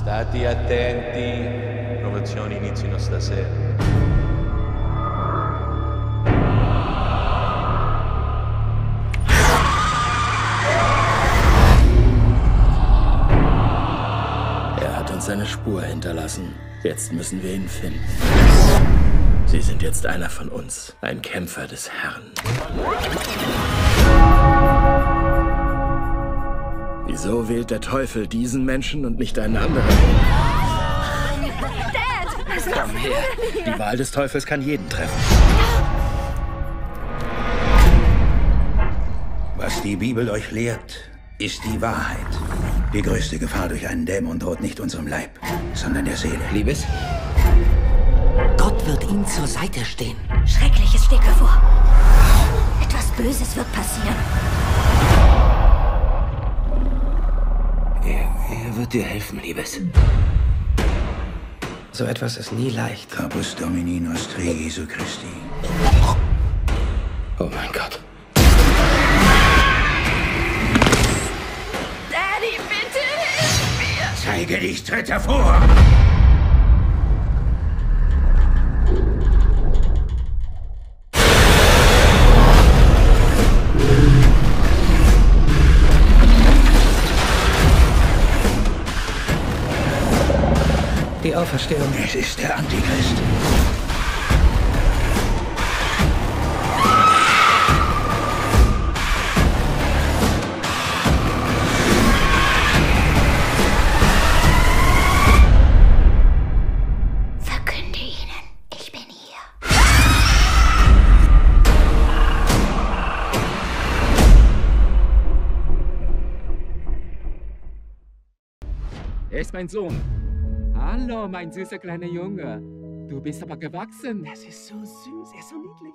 State attenti, promozioni inizino stasera. Er hat uns eine Spur hinterlassen. Jetzt müssen wir ihn finden. Sie sind jetzt einer von uns, ein Kämpfer des Herrn. Wählt der Teufel diesen Menschen und nicht einen anderen? Dad! Komm her. Die Wahl des Teufels kann jeden treffen. Was die Bibel euch lehrt, ist die Wahrheit. Die größte Gefahr durch einen Dämon droht nicht unserem Leib, sondern der Seele. Liebes? Gott wird ihm zur Seite stehen. Schreckliches steht bevor. Etwas Böses wird passieren. Wird dir helfen, Liebes. So etwas ist nie leicht. Capus Domini Nostri Jesu Christi. Oh mein Gott. Daddy, bitte hilf mir! Zeige dich, tritt hervor! Die Auferstehung. Es ist der Antichrist. Verkünde ihnen, ich bin hier. Er ist mein Sohn. Hallo, mein süßer kleiner Junge. Du bist aber gewachsen. Das ist so süß, er ist so niedlich.